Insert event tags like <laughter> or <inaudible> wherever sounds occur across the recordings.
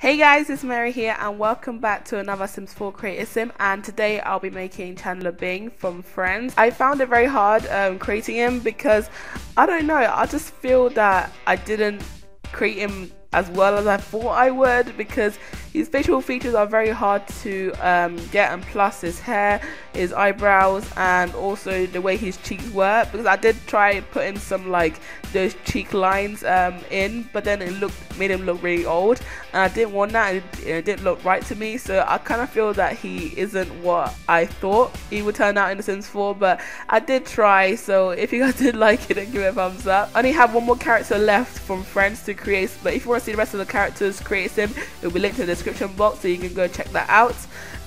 Hey guys, it's Mary here and welcome back to another Sims 4 Create A Sim and today I'll be making Chandler Bing from Friends. I found it very hard um, creating him because I don't know, I just feel that I didn't create him as well as I thought I would because his facial features are very hard to um, get and plus his hair, his eyebrows and also the way his cheeks were because I did try putting some like those cheek lines um, in but then it looked made him look really old and I didn't want that it, it didn't look right to me so I kind of feel that he isn't what I thought he would turn out in The Sims 4 but I did try so if you guys <laughs> did like it then give it a thumbs up. I only have one more character left from Friends to create but if you want to see the rest of the characters create sim it will be linked in the description box so you can go check that out.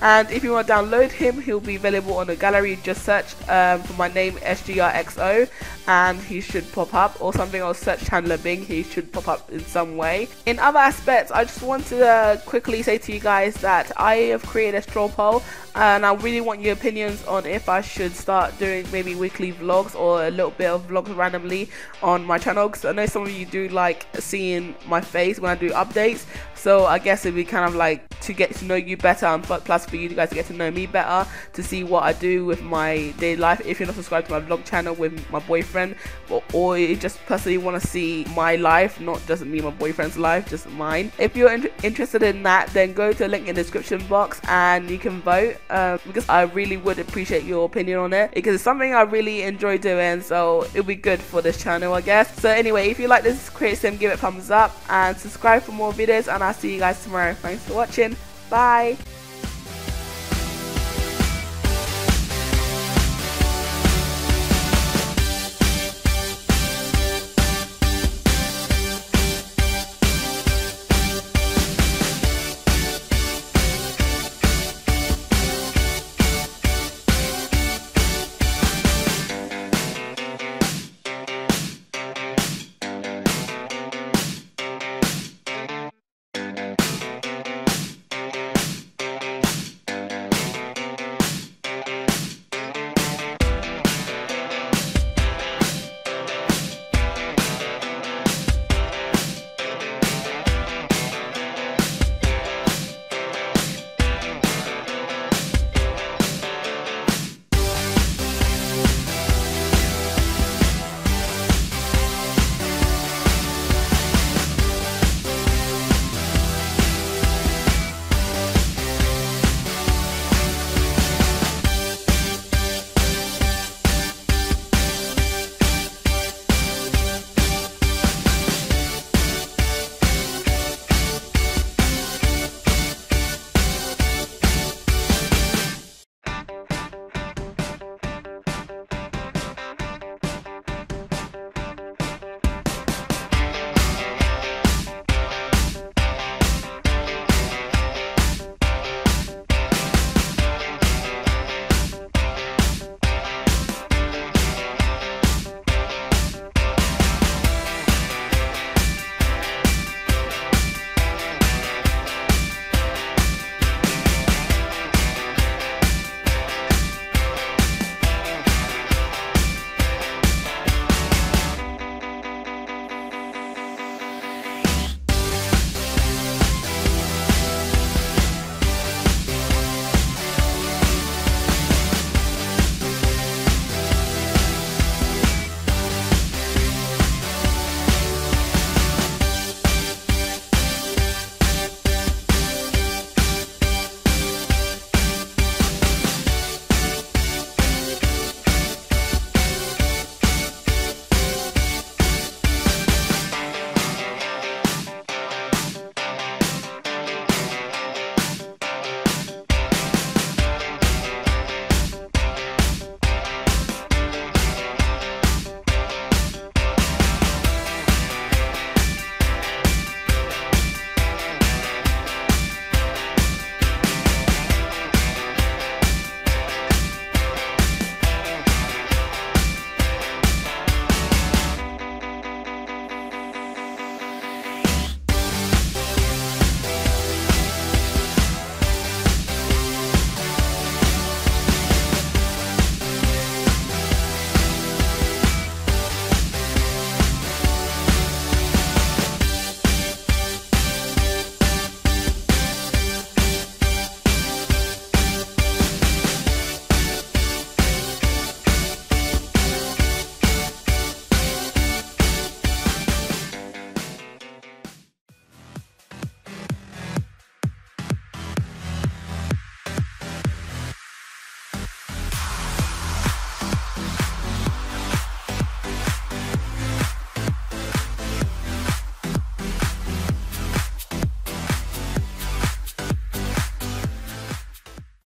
And if you want to download him he'll be available on the gallery. Just search um, for my name SGRXO and he should pop up. Or something or search Chandler Bing. He should pop up in some way. In other aspects I just want to uh, quickly say to you guys that I have created a straw poll and I really want your opinions on if I should start doing maybe weekly vlogs or a little bit of vlogs randomly on my channel. Because I know some of you do like seeing my face when I do updates. So I guess it'd be kind like to get to know you better. And plus for you guys to get to know me better to see what I do with my daily life. If you're not subscribed to my vlog channel with my boyfriend or, or you just personally want to see my life not just me my boyfriend's life just mine. If you're in interested in that then go to the link in the description box and you can vote um, because I really would appreciate your opinion on it because it's something I really enjoy doing. So it'll be good for this channel I guess. So anyway if you like this create sim give it thumbs up and subscribe for more videos and I'll see you guys tomorrow. Thanks for watching bye